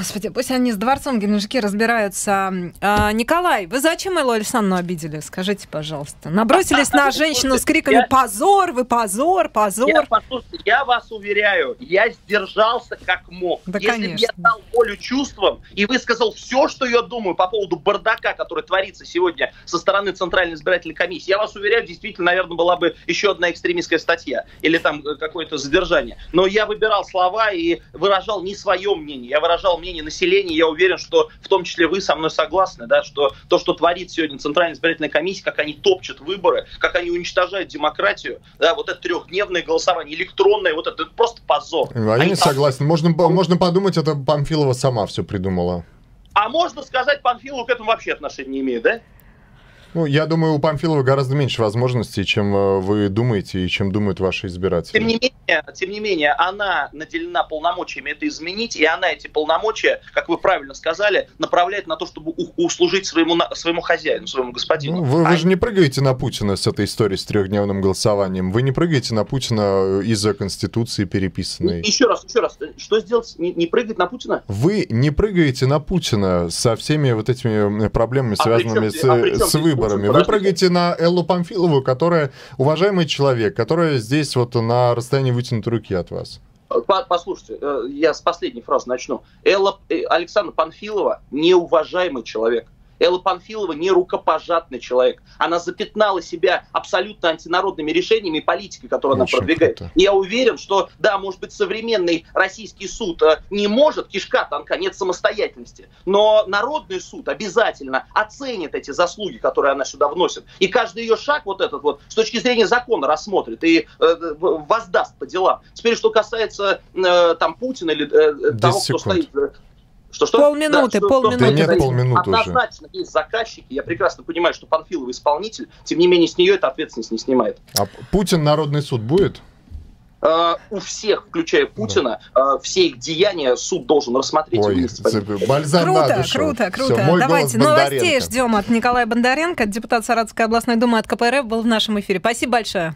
Господи, пусть они с дворцом Геленджики разбираются. А, Николай, вы зачем Эллу Александровну обидели? Скажите, пожалуйста. Набросились на женщину с криками «Позор! Вы позор! Позор!» Я, послушайте, я вас уверяю, я сдержался как мог. Да, Если бы я дал волю чувствам и высказал все, что я думаю по поводу бардака, который творится сегодня со стороны Центральной избирательной комиссии, я вас уверяю, действительно, наверное, была бы еще одна экстремистская статья или там э, какое-то задержание. Но я выбирал слова и выражал не свое мнение, я выражал мнение населения. Я уверен, что в том числе вы со мной согласны, да, что то, что творит сегодня Центральная избирательная комиссия, как они топчут выборы, как они уничтожают демократию, да, вот это трехдневное голосование, электронное, вот это, это просто позор. Я они не согласен. Можно, можно подумать, это Памфилова сама все придумала. А можно сказать, Панфилов к этому вообще отношения не имеет, да? Ну, я думаю, у Памфилова гораздо меньше возможностей, чем э, вы думаете и чем думают ваши избиратели. Тем не менее, тем не менее, она наделена полномочиями это изменить, и она эти полномочия, как вы правильно сказали, направляет на то, чтобы услужить своему, своему хозяину, своему господину. Ну, вы, вы а... же не прыгаете на Путина с этой историей с трехдневным голосованием. Вы не прыгаете на Путина из-за Конституции переписанной. Еще раз, еще раз. Что сделать? Не, не прыгать на Путина? Вы не прыгаете на Путина со всеми вот этими проблемами, а связанными а с, а с выборами выборами. Вы прыгаете на Эллу Памфилову, которая уважаемый человек, которая здесь вот на расстоянии вытянутой руки от вас. Послушайте, э, я с последней фразы начну. Элла э, Александра Панфилова неуважаемый человек. Элла Панфилова не рукопожатный человек. Она запятнала себя абсолютно антинародными решениями и политикой, которую она продвигает. Круто. Я уверен, что, да, может быть, современный российский суд э, не может, кишка танка, нет самостоятельности, но народный суд обязательно оценит эти заслуги, которые она сюда вносит. И каждый ее шаг вот этот вот с точки зрения закона рассмотрит и э, воздаст по делам. Теперь, что касается э, там Путина или э, того, секунд. кто стоит э, что, что? Полминуты, да, полминуты. Да нет, полминуты Однозначно уже. есть заказчики. Я прекрасно понимаю, что Панфилов исполнитель. Тем не менее, с нее эта ответственность не снимает. А Путин народный суд будет? Uh, у всех, включая Путина, да. uh, все их деяния суд должен рассмотреть. Ой, бальзам круто, на душу. круто, круто. Все, Давайте новостей ждем от Николая Бондаренко, депутат Саратовской областной думы от КПРФ, был в нашем эфире. Спасибо большое.